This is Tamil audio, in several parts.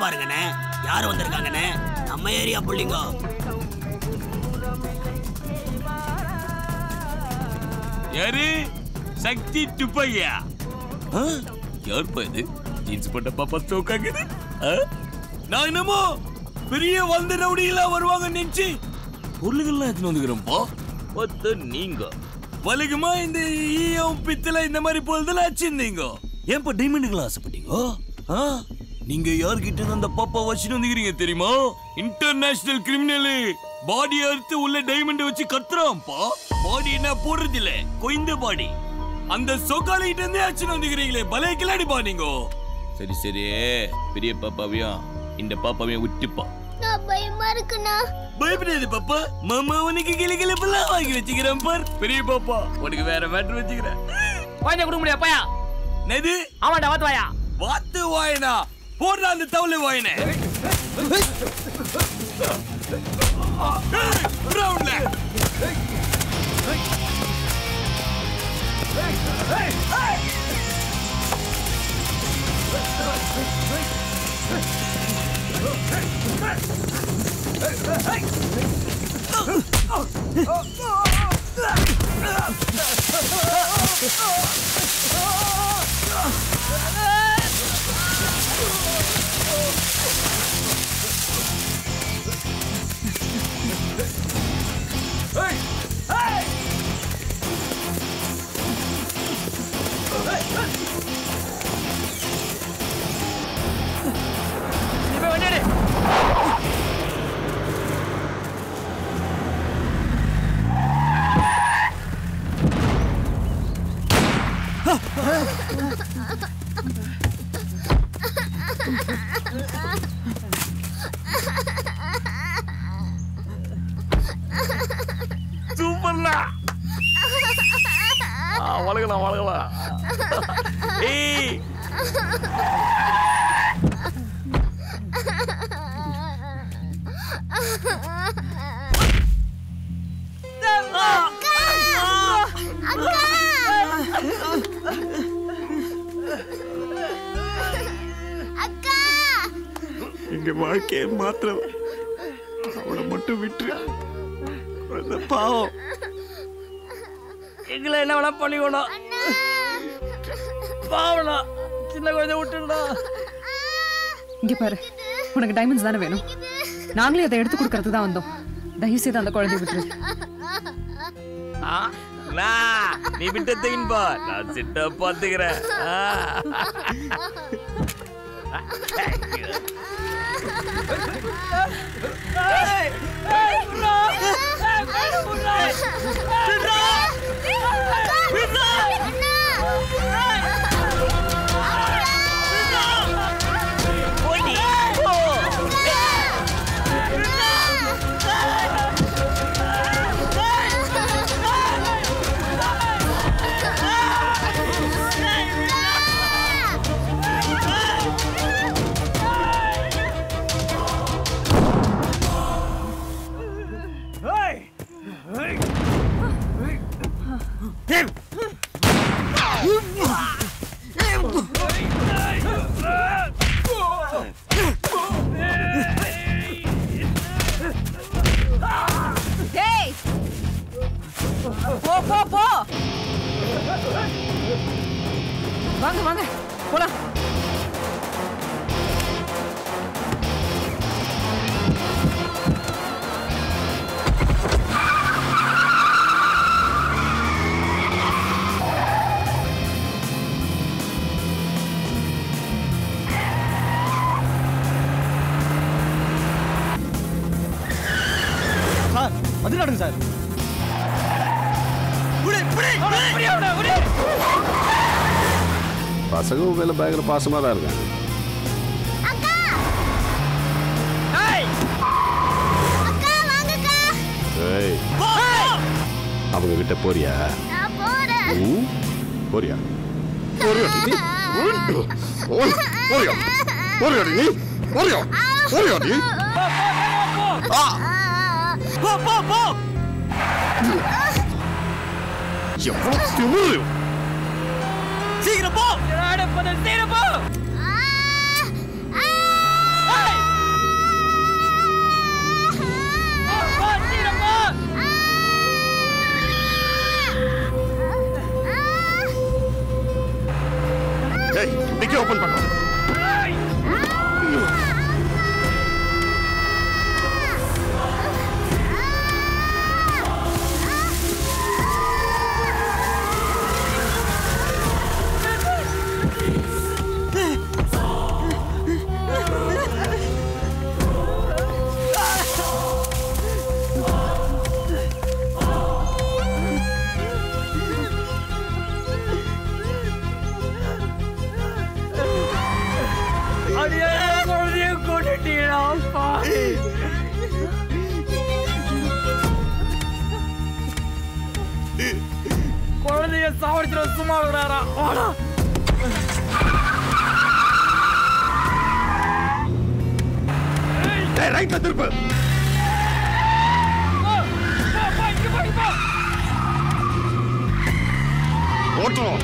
பாருங்கண்ணே. யார் வந்திருக்காங்கண்ணே? நம்ம ஏரியா புள்ளிங்கோ. யாரு சக்தி துப்பையா? யாருப்பா இது? ஜீன்ஸ் போட்ட பாப்பா தோக்காங்குது ஆ? நான் என்னமோ பெரிய வந்த ரவுடியெல்லாம் வருவாங்க நினைச்சு பொருளுகள்லாம் எடுத்துன்னு வந்துக்கிறோம்ப்பா ஒத்த நீங்க. வலிக்குமா இந்த ஈயம் பித்தளை இந்த மாதிரி பொருள்தெல்லாம் வச்சிருந்தீங்க? ஏன்பா டைமண்டுகளை ஆசைப்பட்டீங்க? ஆ? நீங்க யார்கிட்ட இருந்து அந்த பாப்பா வச்சுட்டு வந்துக்கிறீங்க தெரியுமா? இன்டர்நேஷனல் கிரிமினல் பாடி அறுத்து உள்ள டைமண்ட் வச்சு கத்துறான்ப்பா. பாடி என்ன போடுறது இல்ல கொய்ந்த பாடி அந்த சொக்காலிட்ட இருந்தே அச்சுன்னு வந்துக்கிறீங்களே பலே கிளாடிப்பா நீங்க. சரி சரி. பெரிய பாப்பாவையும் இந்த பாப்பாவையும் விட்டுப்பா. நான் பயமா இருக்குண்ணா. பயப்படாது பாப்பா. மாமா உனக்கு கிளி கிளப்பெல்லாம் வாங்கி வச்சுக்கிறேன் பார். பெரிய பாப்பா உனக்கு வேற மேட்ரு வச்சுக்கிறேன். குழந்தை கொடுக்க முடியாது பையா. நெது ஆமாண்டா வாத்து வாயா. வாத்து வாயினா? போடுற அந்த தவளை வாயின. ரவுண்ட்ல நீ あ っ வாழ்க்கையை மாத்திரம். அவளை மட்டும் விட்டு குழந்தை பாவம். எங்களை என்ன வேணா பண்ணிக்கணும் பாவனா சின்ன குழந்தை விட்டுடா இங்க பாரு உனக்கு டைமண்ட்ஸ் தானே வேணும். நாங்களே அதை எடுத்து கொடுக்கறது தான் வந்தோம். தயவு செய்து அந்த குழந்தைய விட்டுரு. நீ விட்ட பா. நான் சிட்ட பாத்துக்கிறேன் Ê, ê, Phương Loan Ê, bé Phương Loan Thiên Loan Thiên Loan Thiên Loan பசங்க உன் மேல பயங்கர பாசமா தான் இருக்காங்க. அவங்க கிட்ட போறியா? போறியா? போறியா போறியா? போறியா நீ? போறியா? போறியா நீ? போ போ போ எவ்வளவு திமிரு சீக்கிரமோ அடப்பத சீக்கிரமோ இன்னைக்கு ஓபன் பண்ணுவோம் குழந்தைய சாவடிச்சிட சும்மா விடுறாரா வாடா. ரைட்ல திருப்பு. ஓட்டுறோம்.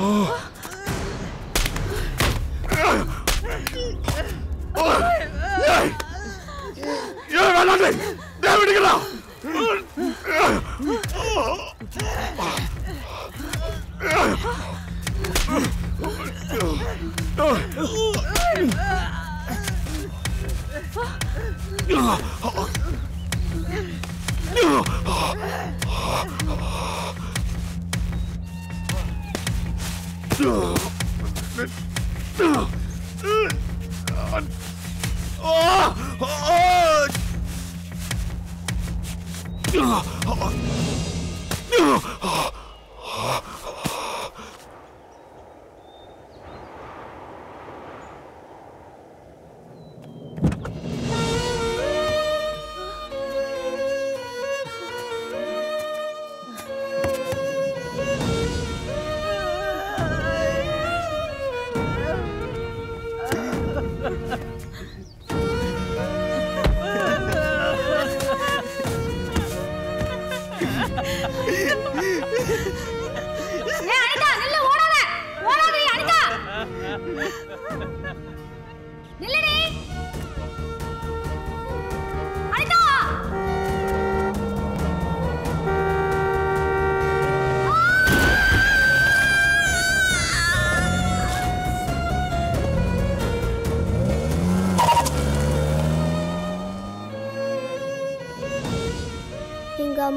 Oh! Oh! அனிதா நில்லு ஓடாத. ஓடாதடி அனிதா.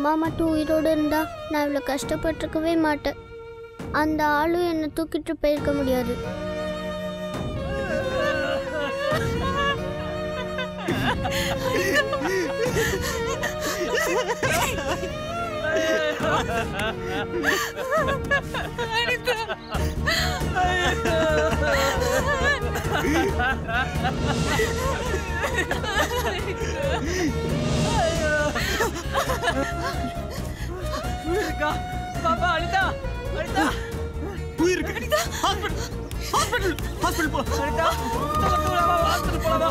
அம்மா மட்டும் உயிரோடு இருந்தால் நான் இவ்வளோ கஷ்டப்பட்டிருக்கவே மாட்டேன். அந்த ஆளும் என்னை தூக்கிட்டு போயிருக்க முடியாது. இருக்கா பாப்பா அனிதா அனிதா. உயிருக்கு ஹாஸ்பிடல் ஹாஸ்பிடல் ஹாஸ்பிடல் போ. அனிதா போலாமா ஹாஸ்பிடல் போலாமா?